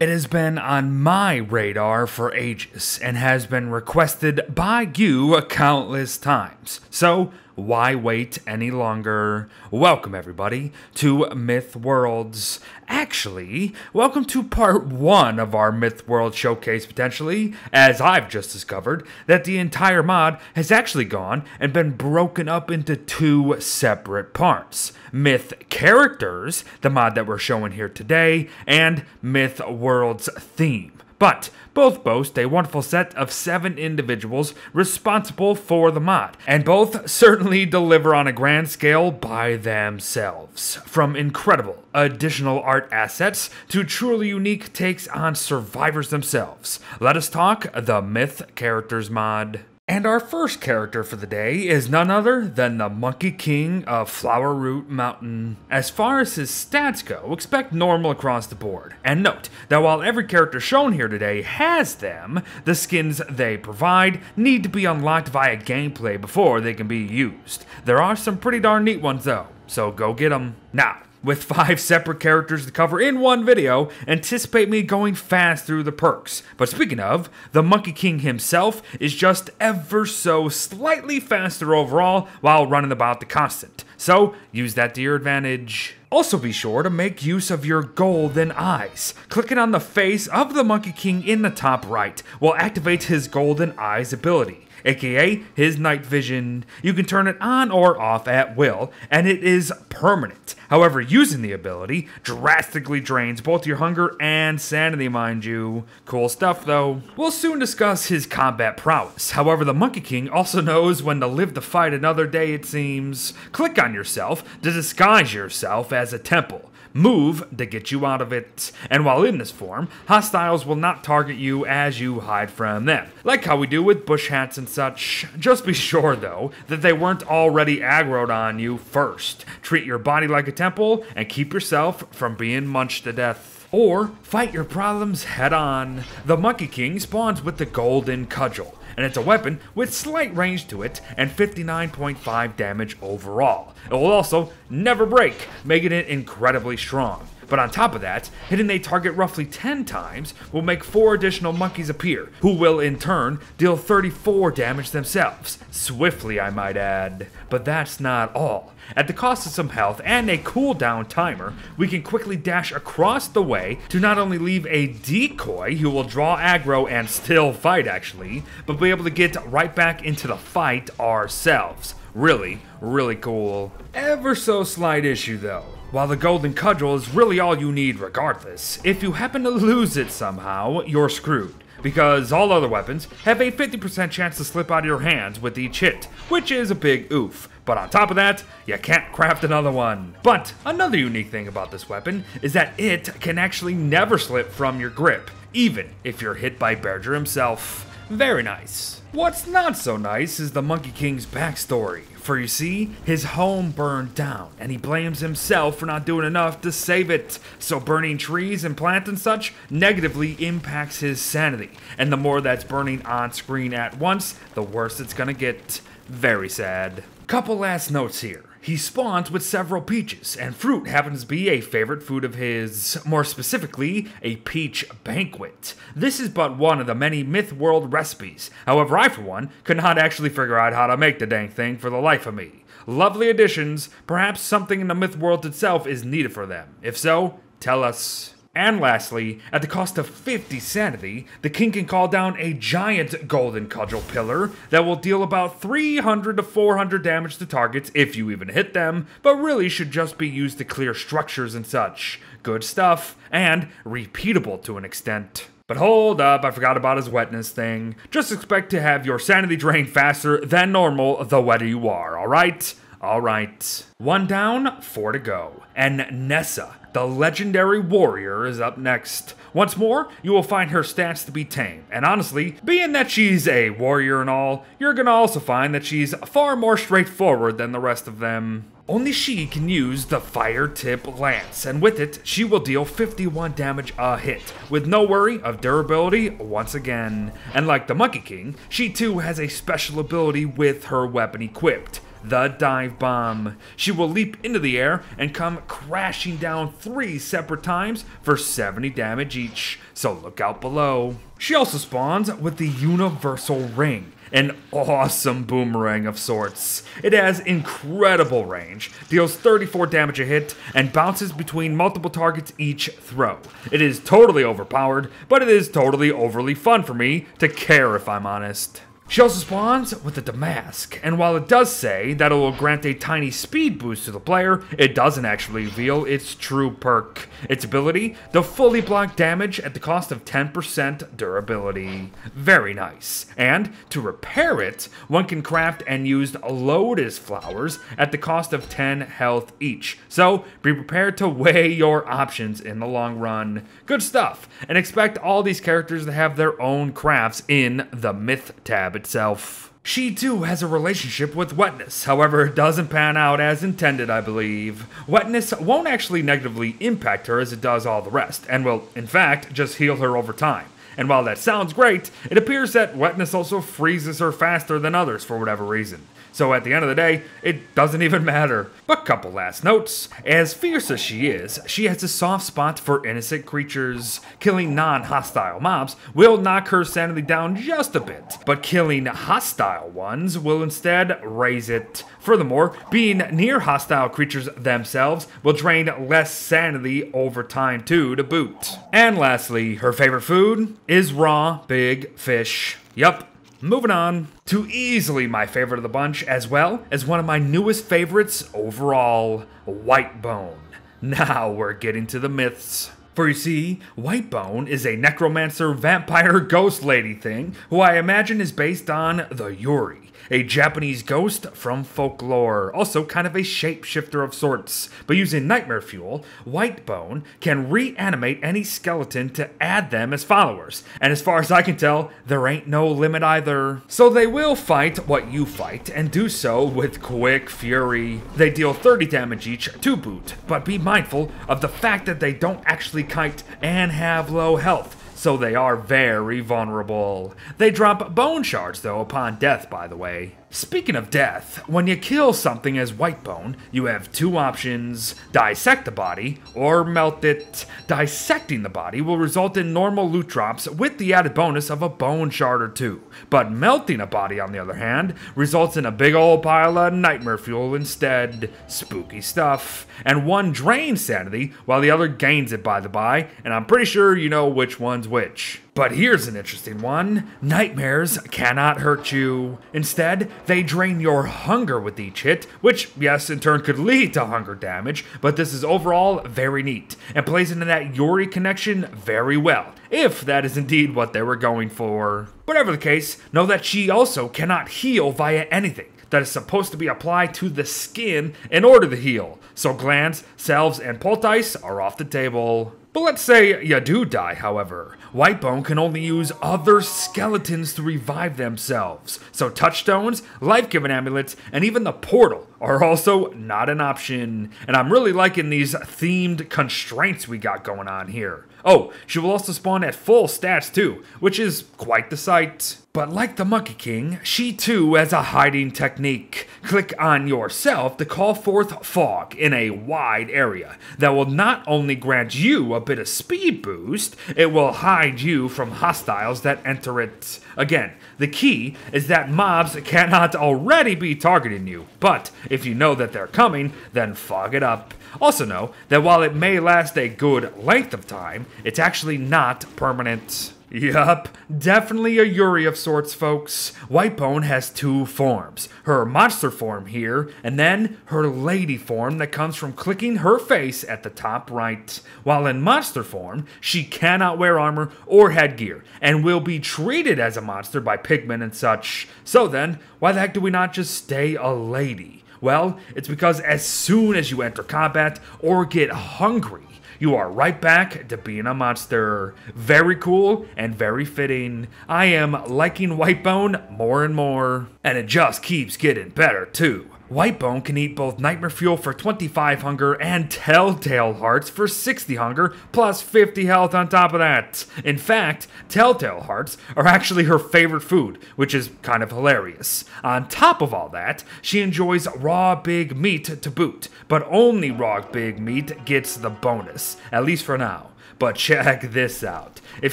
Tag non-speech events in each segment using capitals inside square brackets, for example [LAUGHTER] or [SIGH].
It has been on my radar for ages and has been requested by you countless times. So, why wait any longer? Welcome, everybody, to Myth Words. Actually, welcome to part one of our Myth World showcase, potentially, as I've just discovered that the entire mod has actually gone and been broken up into two separate parts Myth Characters, the mod that we're showing here today, and Myth Words theme. But both boast a wonderful set of seven individuals responsible for the mod, and both certainly deliver on a grand scale by themselves. From incredible additional art assets to truly unique takes on survivors themselves. Let us talk the Myth Characters mod. And our first character for the day is none other than the Monkey King of Flower Fruit Mountain. As far as his stats go, expect normal across the board. And note that while every character shown here today has them, the skins they provide need to be unlocked via gameplay before they can be used. There are some pretty darn neat ones though, so go get them. Now, with five separate characters to cover in one video, anticipate me going fast through the perks. But speaking of, the Monkey King himself is just ever so slightly faster overall while running about the constant. So use that to your advantage. Also be sure to make use of your golden eyes. Clicking on the face of the Monkey King in the top right will activate his golden eyes ability aka his night vision. You can turn it on or off at will, and it is permanent. However, using the ability drastically drains both your hunger and sanity, mind you. Cool stuff, though. We'll soon discuss his combat prowess. However, the Monkey King also knows when to live to fight another day, it seems. Click on yourself to disguise yourself as a temple move to get you out of it. And while in this form, hostiles will not target you as you hide from them, like how we do with bush hats and such. Just be sure, though, that they weren't already aggroed on you first. Treat your body like a temple and keep yourself from being munched to death. Or fight your problems head on. The Monkey King spawns with the Golden Cudgel and it's a weapon with slight range to it and 59.5 damage overall. It will also never break, making it incredibly strong. But on top of that, hitting a target roughly 10 times will make 4 additional monkeys appear, who will in turn deal 34 damage themselves. Swiftly, I might add. But that's not all. At the cost of some health and a cooldown timer, we can quickly dash across the way to not only leave a decoy who will draw aggro and still fight actually, but be able to get right back into the fight ourselves. Really, really cool. Ever so slight issue though. While the golden cudgel is really all you need regardless, if you happen to lose it somehow, you're screwed. Because all other weapons have a 50% chance to slip out of your hands with each hit, which is a big oof. But on top of that, you can't craft another one. But another unique thing about this weapon is that it can actually never slip from your grip, even if you're hit by Bearger himself. Very nice. What's not so nice is the Monkey King's backstory. For you see, his home burned down, and he blames himself for not doing enough to save it. So burning trees and plants and such negatively impacts his sanity. And the more that's burning on screen at once, the worse it's gonna get. Very sad. Couple last notes here. He spawns with several peaches, and fruit happens to be a favorite food of his, more specifically, a peach banquet. This is but one of the many Myth World recipes. However, I, for one, could not actually figure out how to make the dang thing for the life of me. Lovely additions, perhaps something in the Myth World itself is needed for them. If so, tell us. And lastly, at the cost of 50 sanity, the king can call down a giant golden cudgel pillar that will deal about 300 to 400 damage to targets if you even hit them, but really should just be used to clear structures and such. Good stuff, and repeatable to an extent. But hold up, I forgot about his wetness thing. Just expect to have your sanity drain faster than normal the wetter you are, alright? Alright. One down, four to go. And Nessa, the legendary warrior, is up next. Once more, you will find her stats to be tame, and honestly, being that she's a warrior and all, you're gonna also find that she's far more straightforward than the rest of them. Only she can use the Fire Tip Lance, and with it, she will deal 51 damage a hit, with no worry of durability once again. And like the Monkey King, she too has a special ability with her weapon equipped the Dive Bomb. She will leap into the air and come crashing down three separate times for 70 damage each, so look out below. She also spawns with the Universal Ring an awesome boomerang of sorts. It has incredible range, deals 34 damage a hit, and bounces between multiple targets each throw. It is totally overpowered, but it is totally overly fun for me to care if I'm honest. She also spawns with a Damask, and while it does say that it will grant a tiny speed boost to the player, it doesn't actually reveal its true perk. Its ability, the fully block damage at the cost of 10% durability. Very nice. And to repair it, one can craft and use Lotus Flowers at the cost of 10 health each. So be prepared to weigh your options in the long run. Good stuff, and expect all these characters to have their own crafts in the Myth tab itself. She too has a relationship with wetness, however, it doesn't pan out as intended, I believe. Wetness won't actually negatively impact her as it does all the rest, and will, in fact, just heal her over time. And while that sounds great, it appears that wetness also freezes her faster than others for whatever reason. So at the end of the day, it doesn't even matter. But couple last notes. As fierce as she is, she has a soft spot for innocent creatures. Killing non-hostile mobs will knock her sanity down just a bit, but killing hostile ones will instead raise it. Furthermore, being near hostile creatures themselves will drain less sanity over time too to boot. And lastly, her favorite food is raw big fish. Yup, Moving on to easily my favorite of the bunch, as well as one of my newest favorites overall, Whitebone. [LAUGHS] Now we're getting to the myths. For you see, Whitebone is a necromancer vampire ghost lady thing who I imagine is based on the Yuri, a Japanese ghost from folklore, also kind of a shapeshifter of sorts. But using nightmare fuel, Whitebone can reanimate any skeleton to add them as followers. And as far as I can tell, there ain't no limit either. So they will fight what you fight, and do so with quick fury. They deal 30 damage each to boot, but be mindful of the fact that they don't actually kite and have low health so they are very vulnerable. They drop bone shards, though, upon death, by the way. Speaking of death, when you kill something as Whitebone, you have two options dissect the body or melt it. Dissecting the body will result in normal loot drops with the added bonus of a bone shard or two. But melting a body, on the other hand, results in a big old pile of nightmare fuel instead. Spooky stuff. And one drains sanity while the other gains it, by the by, and I'm pretty sure you know which one's which. But here's an interesting one nightmares cannot hurt you. Instead, they drain your hunger with each hit, which, yes, in turn could lead to hunger damage, but this is overall very neat and plays into that Yurei connection very well, if that is indeed what they were going for. Whatever the case, know that she also cannot heal via anything that is supposed to be applied to the skin in order to heal. So glands, salves, and poultice are off the table. But let's say you do die, however. Whitebone can only use other skeletons to revive themselves. So touchstones, life-giving amulets, and even the portal are also not an option. And I'm really liking these themed constraints we got going on here. Oh, she will also spawn at full stats too, which is quite the sight. But like the Monkey King, she too has a hiding technique. Click on yourself to call forth fog in a wide area that will not only grant you a bit of speed boost, it will hide you from hostiles that enter it. Again, the key is that mobs cannot already be targeting you, but if you know that they're coming, then fog it up. Also know that while it may last a good length of time, it's actually not permanent. Yup, definitely a Yurei of sorts, folks. Whitebone has two forms her monster form here, and then her lady form that comes from clicking her face at the top right. While in monster form, she cannot wear armor or headgear, and will be treated as a monster by pigmen and such. So then, why the heck do we not just stay a lady? Well, it's because as soon as you enter combat or get hungry, you are right back to being a monster. Very cool and very fitting. I am liking Whitebone more and more. And it just keeps getting better too. Whitebone can eat both Nightmare Fuel for 25 hunger and Telltale Hearts for 60 hunger, plus 50 health on top of that. In fact, Telltale Hearts are actually her favorite food, which is kind of hilarious. On top of all that, she enjoys raw big meat to boot, but only raw big meat gets the bonus, at least for now. But check this out. If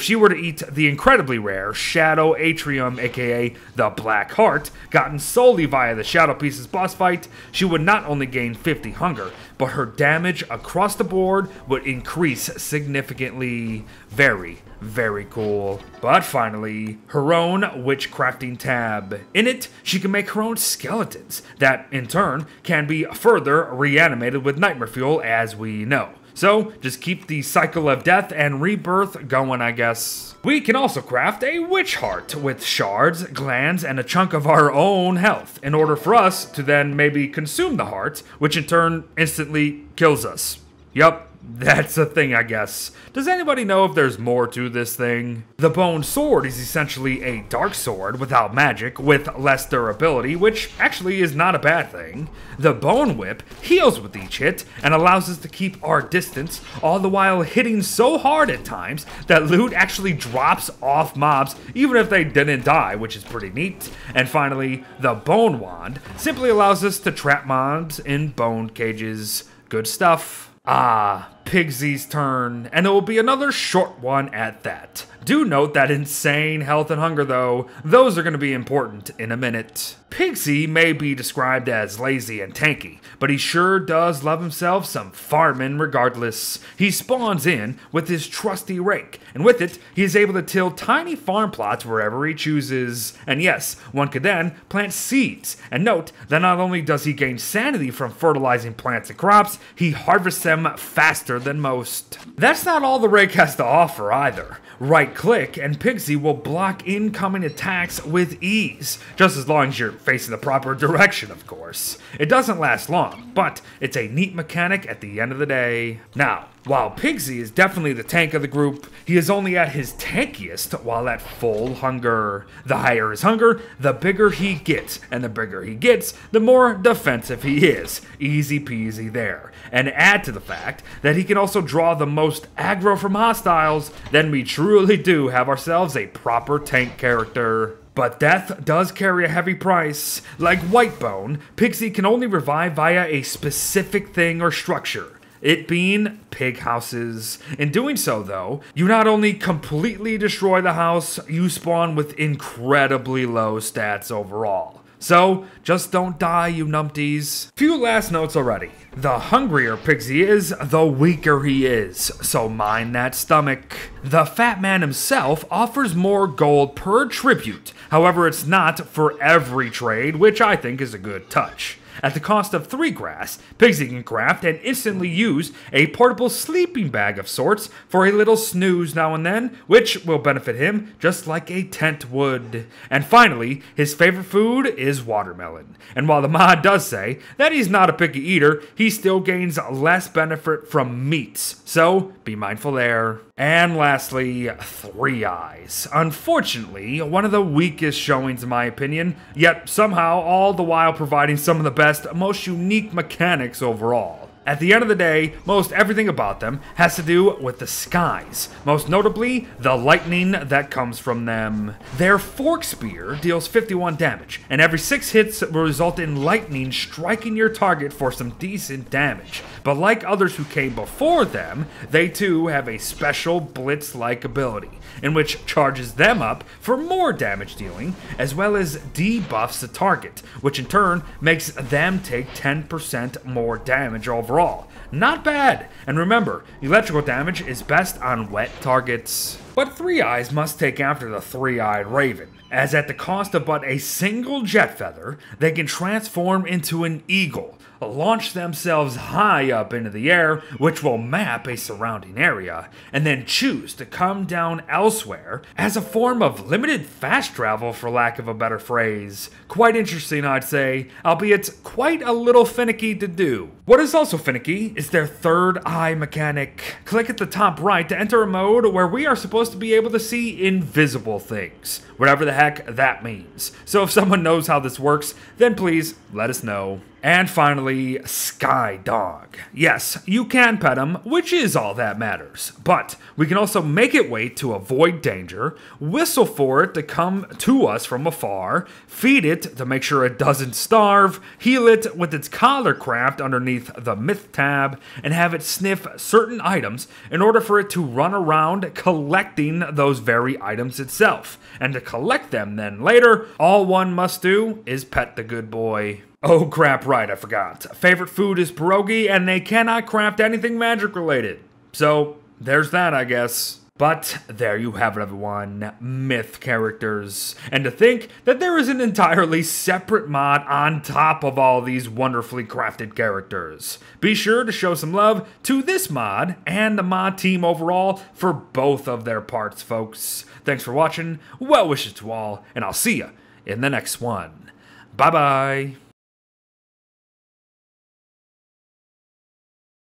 she were to eat the incredibly rare Shadow Atrium, aka the Black Heart, gotten solely via the Shadow Pieces boss fight, she would not only gain 50 hunger, but her damage across the board would increase significantly. Very, very cool. But finally, her own witchcrafting tab. In it, she can make her own skeletons, that in turn can be further reanimated with nightmare fuel, as we know. So, just keep the cycle of death and rebirth going, I guess. We can also craft a witch heart with shards, glands, and a chunk of our own health in order for us to then maybe consume the heart, which in turn instantly kills us. Yup, that's a thing, I guess. Does anybody know if there's more to this thing? The Bone Sword is essentially a dark sword without magic, with less durability, which actually is not a bad thing. The Bone Whip heals with each hit and allows us to keep our distance, all the while hitting so hard at times that loot actually drops off mobs, even if they didn't die, which is pretty neat. And finally, the Bone Wand simply allows us to trap mobs in bone cages. Good stuff. 啊。Pigsy's turn, and it will be another short one at that. Do note that insane health and hunger, though, those are going to be important in a minute. Pigsy may be described as lazy and tanky, but he sure does love himself some farming regardless. He spawns in with his trusty rake, and with it, he is able to till tiny farm plots wherever he chooses. And yes, one could then plant seeds. And note that not only does he gain sanity from fertilizing plants and crops, he harvests them faster than most. That's not all the rake has to offer either. Right click and Pigsy will block incoming attacks with ease, just as long as you're facing the proper direction, of course. It doesn't last long, but it's a neat mechanic at the end of the day. Now, while Pigsy is definitely the tank of the group, he is only at his tankiest while at full hunger. The higher his hunger, the bigger he gets, and the bigger he gets, the more defensive he is. Easy peasy there. And add to the fact that he can also draw the most aggro from hostiles, then we truly do have ourselves a proper tank character. But death does carry a heavy price. Like Whitebone, Pigsy can only revive via a specific thing or structure it being pig houses. In doing so, though, you not only completely destroy the house, you spawn with incredibly low stats overall. So, just don't die, you numpties. Few last notes already. The hungrier Pigsy is, the weaker he is, so mind that stomach. The fat man himself offers more gold per tribute, however it's not for every trade, which I think is a good touch. At the cost of three grass, Pigsy can craft and instantly use a portable sleeping bag of sorts for a little snooze now and then, which will benefit him just like a tent would. And finally, his favorite food is watermelon. And while the mod does say that he's not a picky eater, he still gains less benefit from meats, so be mindful there. And lastly, Three Eyes. Unfortunately, one of the weakest showings in my opinion, yet somehow all the while providing some of the best, most unique mechanics overall. At the end of the day, most everything about them has to do with the skies, most notably the lightning that comes from them. Their fork spear deals 51 damage, and every 6 hits will result in lightning striking your target for some decent damage. But like others who came before them, they too have a special blitz-like ability, in which charges them up for more damage dealing, as well as debuffs the target, which in turn makes them take 10% more damage overall overall. Not bad. And remember, electrical damage is best on wet targets. But Three Eyes must take after the Three-Eyed Raven, as at the cost of but a single jet feather, they can transform into an eagle, launch themselves high up into the air, which will map a surrounding area, and then choose to come down elsewhere as a form of limited fast travel, for lack of a better phrase. Quite interesting, I'd say, albeit quite a little finicky to do. What is also finicky is their third eye mechanic. Click at the top right to enter a mode where we are supposed to be able to see invisible things, whatever the heck that means. So if someone knows how this works, then please let us know. And finally, Sky Dog. Yes, you can pet him, which is all that matters. But we can also make it wait to avoid danger, whistle for it to come to us from afar, feed it to make sure it doesn't starve, heal it with its collar craft underneath the myth tab, and have it sniff certain items in order for it to run around collecting those very items itself. And to collect them then later, all one must do is pet the good boy. Oh crap, right, I forgot. Favorite food is pierogi, and they cannot craft anything magic related. So, there's that, I guess. But there you have it, everyone. Myth characters. And to think that there is an entirely separate mod on top of all these wonderfully crafted characters. Be sure to show some love to this mod and the mod team overall for both of their parts, folks. Thanks for watching, well wishes to all, and I'll see you in the next one. Bye bye.